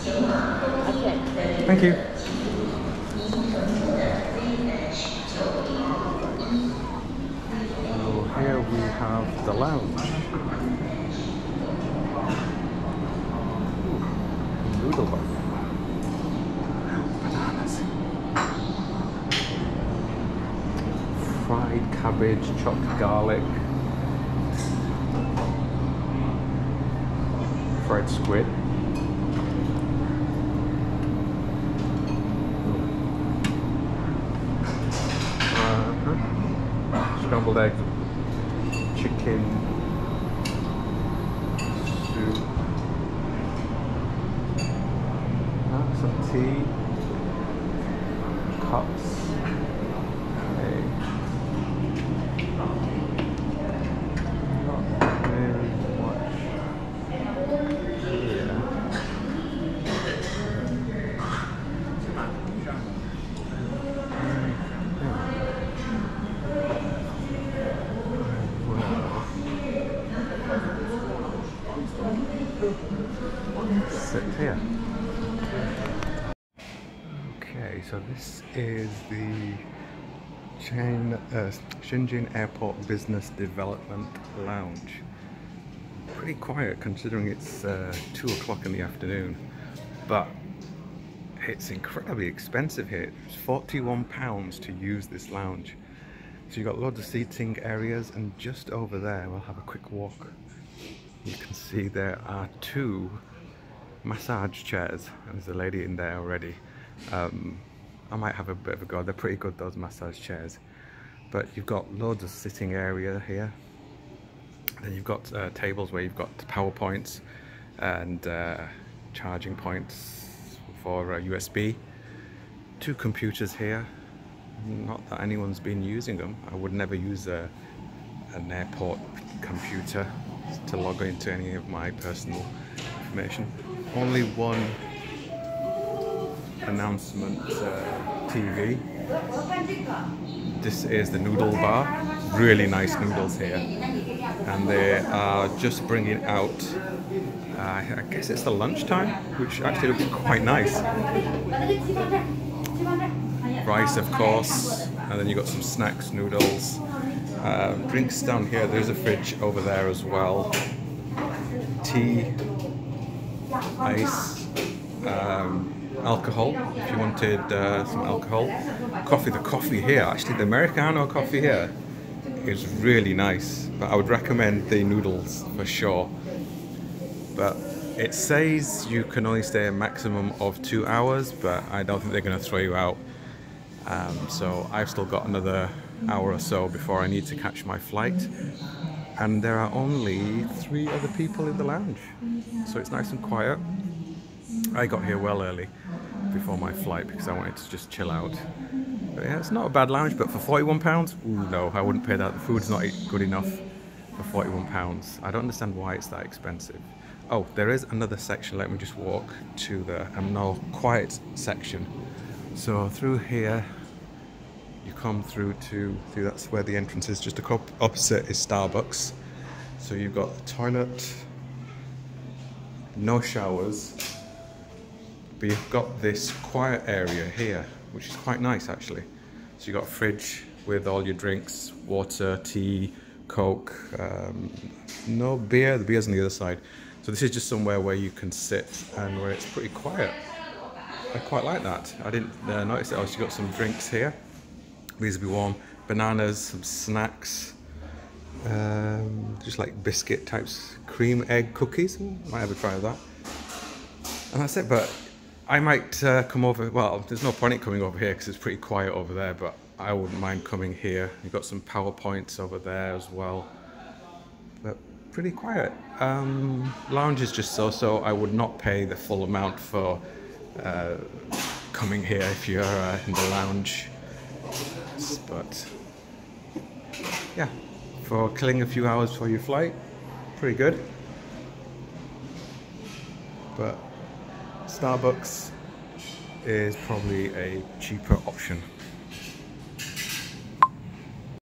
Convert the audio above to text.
Thank you. So here we have the lounge. Noodle bar. Bananas. Fried cabbage, chopped garlic. Fried squid. Scrambled chicken, soup, some tea, cups, egg. Not very much here. Sit here. Okay, so this is the Chain, uh, Shenzhen Airport Business Development Lounge. Pretty quiet considering it's uh, 2 o'clock in the afternoon, but it's incredibly expensive here. It's 41 pounds to use this lounge. So you've got loads of seating areas and just over there, we'll have a quick walk. You can see there are two massage chairs and there's a lady in there already. Um, I might have a bit of a go, they're pretty good those massage chairs. But you've got loads of sitting area here. Then you've got uh, tables where you've got PowerPoints and uh, charging points for uh, USB. Two computers here. Not that anyone's been using them. I would never use a, an airport computer to log into any of my personal information. Only one announcement uh, TV. This is the noodle bar. Really nice noodles here. And they are just bringing out, uh, I guess it's the lunchtime, which actually looks quite nice. Rice, of course, and then you've got some snacks, noodles. Uh, drinks down here, there's a fridge over there as well. Tea, ice, um, alcohol if you wanted uh, some alcohol. Coffee, the coffee here, actually the Americano coffee here is really nice, but I would recommend the noodles for sure. But it says you can only stay a maximum of two hours, but I don't think they're going to throw you out. Um, so I've still got another hour or so before I need to catch my flight. And there are only three other people in the lounge. So it's nice and quiet. I got here well early before my flight because I wanted to just chill out. But yeah, it's not a bad lounge, but for £41, ooh, no, I wouldn't pay that. The food's not good enough for £41. I don't understand why it's that expensive. Oh, there is another section. Let me just walk to the no, quiet section. So through here, you come through to, through that's where the entrance is. Just a opposite is Starbucks. So you've got a toilet, no showers, but you've got this quiet area here, which is quite nice actually. So you've got a fridge with all your drinks, water, tea, coke, um, no beer, the beer's on the other side. So this is just somewhere where you can sit and where it's pretty quiet. I quite like that. I didn't uh, notice it. Oh, you've got some drinks here. These will be warm. Bananas, some snacks, um, just like biscuit types, cream egg cookies. Might have a try of that. And that's it. But I might uh, come over. Well, there's no point in coming over here because it's pretty quiet over there. But I wouldn't mind coming here. You've got some PowerPoints over there as well. But pretty quiet. Um, lounge is just so-so. I would not pay the full amount for uh, coming here if you're uh, in the lounge. But yeah, for killing a few hours for your flight, pretty good. But Starbucks is probably a cheaper option.